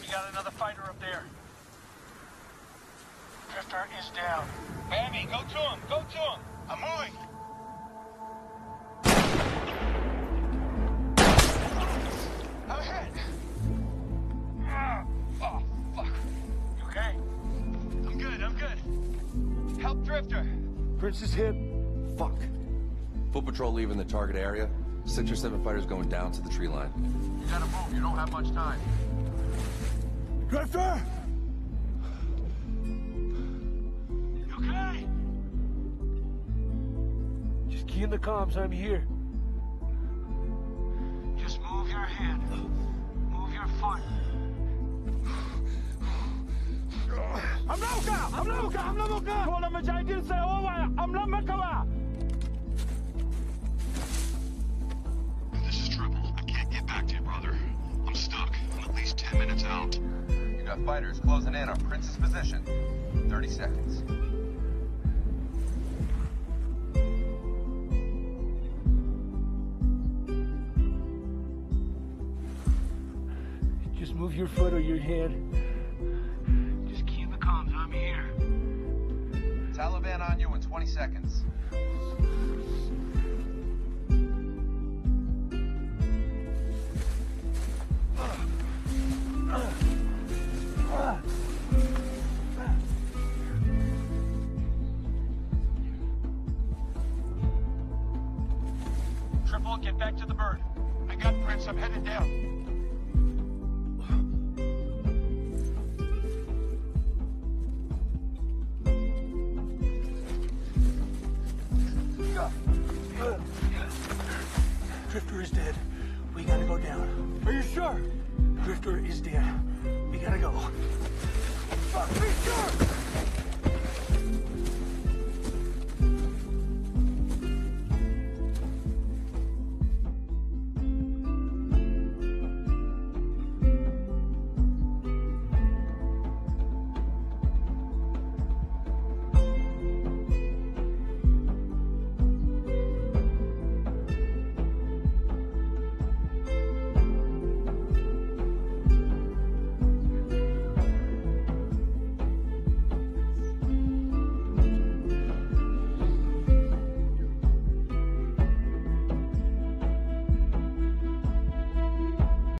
We got another fighter up there. Drifter is down. Bambi, go to him. Go to him. I'm moving. I'm hit. Oh, fuck. You okay? I'm good. I'm good. Help Drifter. Prince is hit Fuck Foot patrol leaving the target area. Six or seven fighters going down to the tree line. You gotta move. You don't have much time. Drifter! You okay? Just key in the comms. I'm here. Just move your hand. Move your foot. I'm not okay. I'm not okay. I'm not okay. I'm not okay. I'm not okay. 10 minutes out. You got fighters closing in on Prince's position. 30 seconds. Just move your foot or your hand. Just key in the comms. I'm here. Taliban on you in 20 seconds. Triple, get back to the bird. I got Prince. I'm headed down. Drifter is dead. We gotta go down. Are you sure? Drifter is dead. We gotta go. Fuck, be sure!